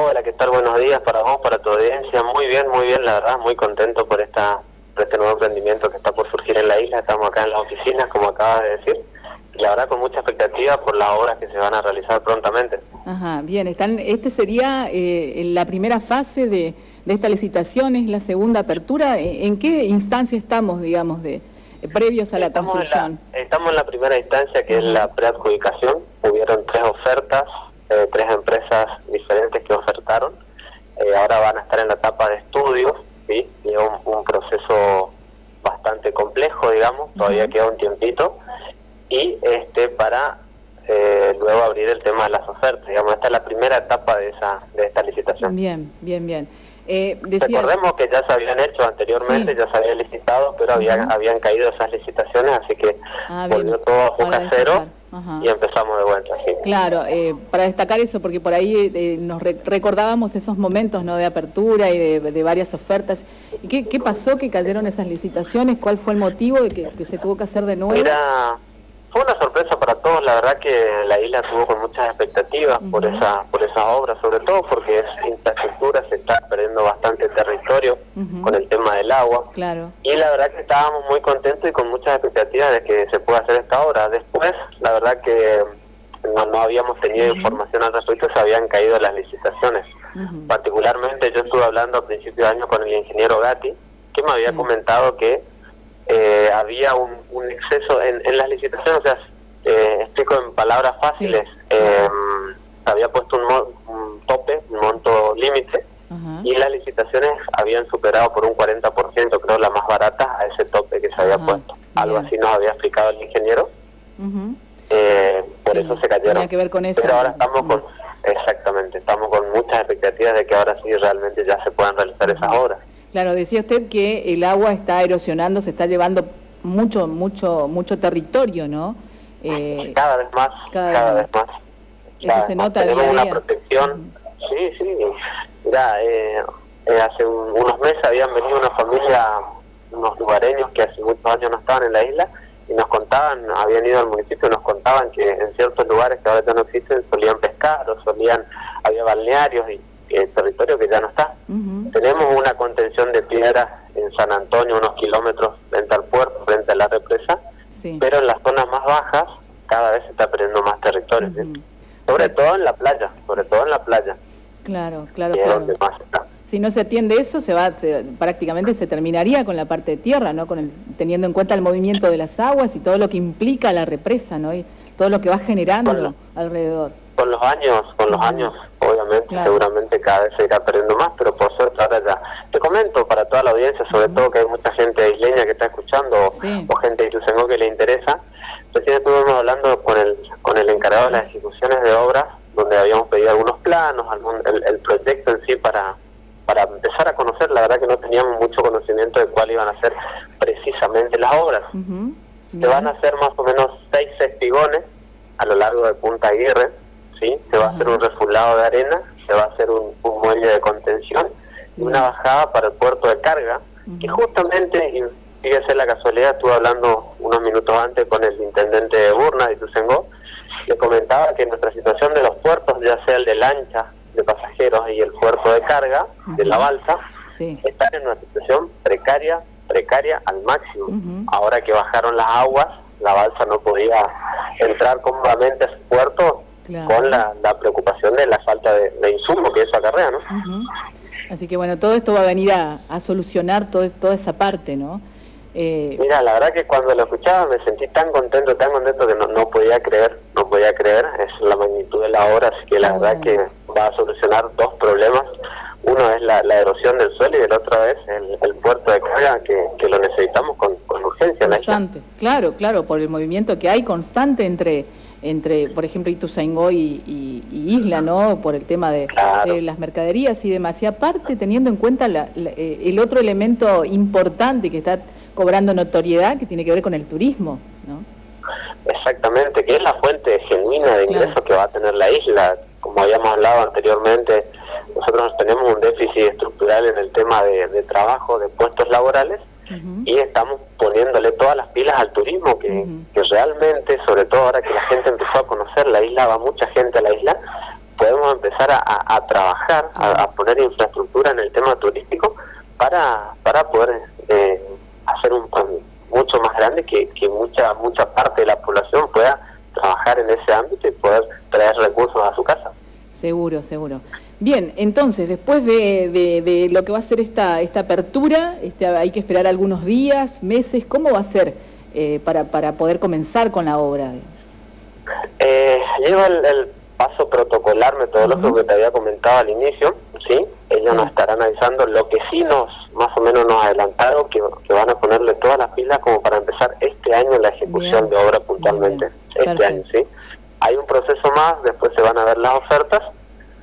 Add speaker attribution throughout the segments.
Speaker 1: Hola, ¿qué tal? Buenos días para vos, para tu audiencia. Muy bien, muy bien, la verdad, muy contento por esta por este nuevo emprendimiento que está por surgir en la isla. Estamos acá en las oficinas, como acabas de decir. Y la verdad, con mucha expectativa por las obras que se van a realizar prontamente.
Speaker 2: Ajá, bien. Están, este sería eh, la primera fase de, de esta licitación, es la segunda apertura. ¿En qué instancia estamos, digamos, de previos a la construcción?
Speaker 1: estamos en la primera instancia, que es la preadjudicación. Hubieron tres ofertas eh, tres empresas diferentes que ofertaron. Eh, ahora van a estar en la etapa de estudios, ¿sí? Y un, un proceso bastante complejo, digamos, todavía queda un tiempito. Y este para eh, luego abrir el tema de las ofertas. Digamos, esta es la primera etapa de esa de esta licitación.
Speaker 2: Bien, bien, bien.
Speaker 1: Eh, Recordemos que ya se habían hecho anteriormente, ya se había licitado, pero habían, habían caído esas licitaciones, así que ah, volvió todo a cero y empezamos de vuelta.
Speaker 2: Claro, eh, para destacar eso, porque por ahí eh, nos recordábamos esos momentos ¿no? de apertura y de, varias ofertas. ¿Y qué, qué, pasó que cayeron esas licitaciones? ¿Cuál fue el motivo de que, que se tuvo que hacer de nuevo?
Speaker 1: Fue una sorpresa para todos, la verdad que la isla tuvo con muchas expectativas por esa por esa obra, sobre todo porque es infraestructura, se está perdiendo bastante territorio con el del agua.
Speaker 2: Claro.
Speaker 1: Y la verdad que estábamos muy contentos y con muchas expectativas de que se pueda hacer esta obra. Después, la verdad que no, habíamos tenido información al respecto, se habían caído las licitaciones. Particularmente yo estuve hablando a principio de año con el ingeniero Gatti, que me había comentado que eh, había un, exceso en, las licitaciones, o sea, eh, explico en palabras fáciles, eh, había puesto un, tope, un monto límite, y las licitaciones habían superado por un 40%, creo, la más barata, a ese tope que se había puesto. Algo así nos había explicado el ingeniero. Eh, por eso se cayeron.
Speaker 2: que ver con eso.
Speaker 1: Pero ahora estamos con, exactamente, estamos con muchas expectativas de que ahora sí realmente ya se puedan realizar esas obras.
Speaker 2: Claro, decía usted que el agua está erosionando, se está llevando mucho, mucho, mucho territorio, ¿no?
Speaker 1: Eh, cada vez más, cada, vez más.
Speaker 2: Eso se nota
Speaker 1: Tenemos día una protección, sí, sí. Mira, eh, eh, hace unos meses habían venido una familia, unos lugareños que hace muchos años no estaban en la isla, y nos contaban, habían ido al municipio y nos contaban que en ciertos lugares que ahora ya no existen solían pescar o solían, había balnearios y el territorio que ya no está. Tenemos una contención de piedra en San Antonio, unos kilómetros frente al puerto, frente a la represa, pero en las zonas más bajas cada vez se está perdiendo más territorio, sobre todo en la playa, sobre todo en la playa.
Speaker 2: Claro, claro, claro. Si no se atiende eso, se va, prácticamente se terminaría con la parte de tierra, ¿no? Con el, teniendo en cuenta el movimiento de las aguas y todo lo que implica la represa, ¿no? Y todo lo que va generando alrededor
Speaker 1: con los años, con los años, obviamente, seguramente cada vez se irá perdiendo más, pero por suerte ahora ya. Te comento para toda la audiencia, sobre todo que hay mucha gente isleña que está escuchando o gente de Ituzaingó que le interesa. Recién estuvimos hablando con el, con el encargado de las ejecuciones de obras, algún, el, proyecto en sí para para empezar a conocer, la verdad que no teníamos mucho conocimiento de cuál iban a ser precisamente las obras. Se van a hacer más o menos seis espigones a lo largo de Punta Aguirre, ¿sí? Se va a hacer un refulado de arena, se va a hacer un, muelle de contención y una bajada para el puerto de carga, que justamente, y fíjese la casualidad, estuve hablando unos minutos antes con el intendente de Burna, de Tuzengó, le comentaba que nuestra situación de los puertos, ya sea el de lancha de pasajeros y el puerto de carga, de la balsa, están en una situación precaria, precaria al máximo. Ahora que bajaron las aguas, la balsa no podía entrar cómodamente a su puerto con la, preocupación de la falta de, de insumo que eso acarrea, ¿no?
Speaker 2: Así que bueno, todo esto va a venir a, solucionar todo, toda esa parte, ¿no?
Speaker 1: Eh... Mira, la verdad que cuando lo escuchaba me sentí tan contento, tan contento que no, no podía creer, no podía creer, es la magnitud de la obra, así que la ah, verdad que va a solucionar dos problemas. Uno es la, erosión del suelo y el otro es el, puerto de carga que, lo necesitamos con, con urgencia.
Speaker 2: Constante, claro, claro, por el movimiento que hay constante entre entre, por ejemplo, Ituzaingó y, Isla, ¿no? Por el tema de, las mercaderías y demás. Y aparte, teniendo en cuenta eh, el otro elemento importante que está cobrando notoriedad, que tiene que ver con el turismo, ¿no?
Speaker 1: Exactamente, que es la fuente genuina de ingresos que va a tener la isla. Como habíamos hablado anteriormente, nosotros tenemos un déficit estructural en el tema de trabajo, de puestos laborales, y estamos poniéndole todas las pilas al turismo, que, que realmente, sobre todo ahora que la gente empezó a conocer la isla, va mucha gente a la isla, podemos empezar a, trabajar, a, poner infraestructura en el tema turístico para, para poder eh, hacer un mucho más grande que, que mucha mucha parte de la población pueda trabajar en ese ámbito y poder traer recursos a su.
Speaker 2: Seguro, seguro. Bien, entonces, después de, de, lo que va a ser esta, esta apertura, este, hay que esperar algunos días, meses, ¿cómo va a ser eh, para, para poder comenzar con la obra?
Speaker 1: Eh, lleva el, paso protocolar metodológico que te había comentado al inicio, ¿sí? Ellos nos estarán avisando, lo que sí nos, más o menos nos adelantaron, que, van a ponerle todas las pilas como para empezar este año la ejecución de obra puntualmente, este año, ¿sí? Hay un proceso más, después se van a ver las ofertas,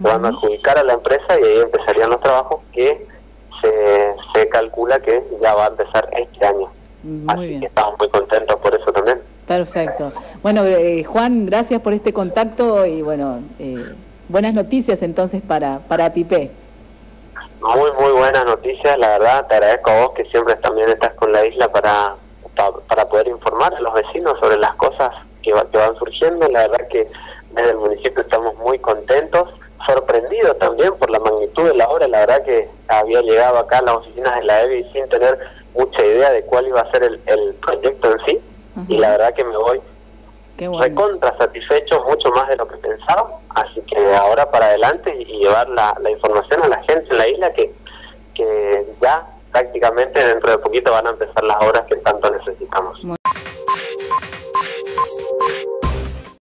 Speaker 1: se van a adjudicar a la empresa y ahí empezarían los trabajos que se, se calcula que ya va a empezar este año. Así que estamos muy contentos por eso también.
Speaker 2: Perfecto. Bueno, eh, Juan, gracias por este contacto y bueno, eh, buenas noticias entonces para, para Pipe.
Speaker 1: Muy, muy buenas noticias, la verdad, te agradezco a vos que siempre también estás con la isla para, para poder informar a los vecinos sobre las cosas que, que van surgiendo. La verdad que desde el municipio estamos muy contentos, sorprendidos también por la magnitud de la obra. La verdad que había llegado acá a las oficinas de la EBI sin tener mucha idea de cuál iba a ser el, el proyecto en sí y la verdad que me voy recontra satisfecho, mucho más de lo que pensaba, así que ahora para adelante y llevar la, la información a la gente en la isla que, que ya prácticamente dentro de poquito van a empezar las obras que tanto necesitamos.